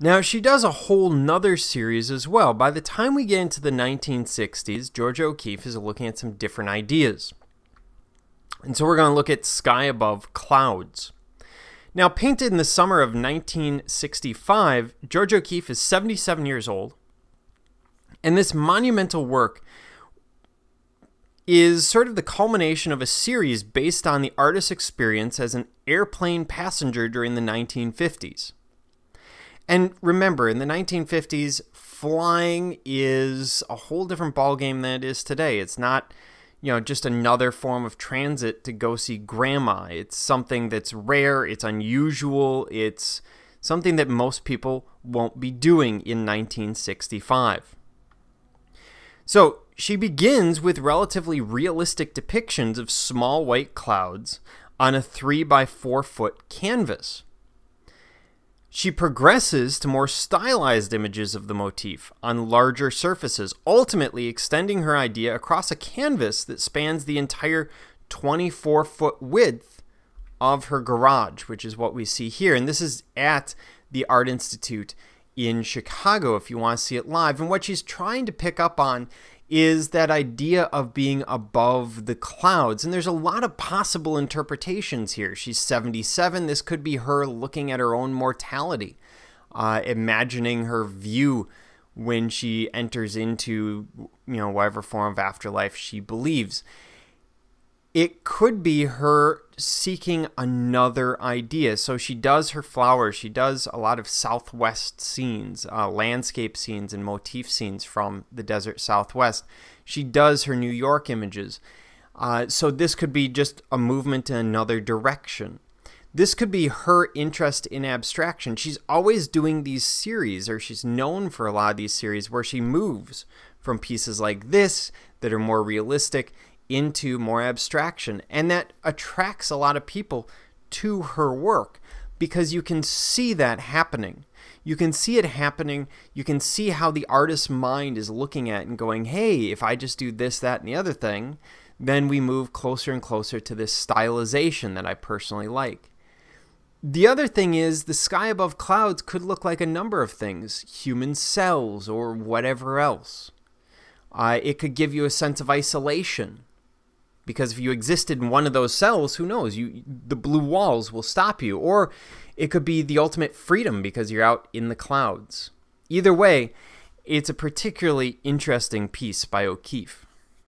Now, she does a whole nother series as well. By the time we get into the 1960s, Georgia O'Keeffe is looking at some different ideas. And so we're going to look at Sky Above Clouds. Now, painted in the summer of 1965, Georgia O'Keeffe is 77 years old. And this monumental work is sort of the culmination of a series based on the artist's experience as an airplane passenger during the 1950s. And remember, in the 1950s, flying is a whole different ballgame than it is today. It's not, you know, just another form of transit to go see grandma. It's something that's rare, it's unusual, it's something that most people won't be doing in 1965. So she begins with relatively realistic depictions of small white clouds on a 3 by 4 foot canvas. She progresses to more stylized images of the motif on larger surfaces, ultimately extending her idea across a canvas that spans the entire 24 foot width of her garage, which is what we see here. And this is at the Art Institute in Chicago if you want to see it live. And what she's trying to pick up on is that idea of being above the clouds. And there's a lot of possible interpretations here. She's 77. This could be her looking at her own mortality, uh, imagining her view when she enters into, you know, whatever form of afterlife she believes it could be her seeking another idea. So she does her flowers. She does a lot of Southwest scenes, uh, landscape scenes, and motif scenes from the desert Southwest. She does her New York images. Uh, so this could be just a movement in another direction. This could be her interest in abstraction. She's always doing these series, or she's known for a lot of these series where she moves from pieces like this that are more realistic into more abstraction. And that attracts a lot of people to her work because you can see that happening. You can see it happening. You can see how the artist's mind is looking at and going, hey, if I just do this, that, and the other thing, then we move closer and closer to this stylization that I personally like. The other thing is the sky above clouds could look like a number of things human cells or whatever else. Uh, it could give you a sense of isolation because if you existed in one of those cells, who knows? You the blue walls will stop you, or it could be the ultimate freedom because you're out in the clouds. Either way, it's a particularly interesting piece by O'Keeffe.